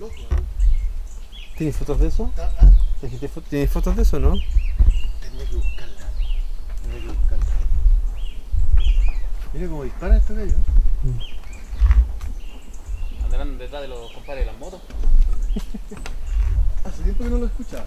locos. ¿Tienes fotos de eso? Ah, ah. ¿Tienes fotos de eso, no? Tenía que buscarla. Tenía que buscarla. Mira cómo dispara esto que gallo. ¿eh? Andarán detrás de los compadres de las motos. Hace tiempo que no lo escuchaba.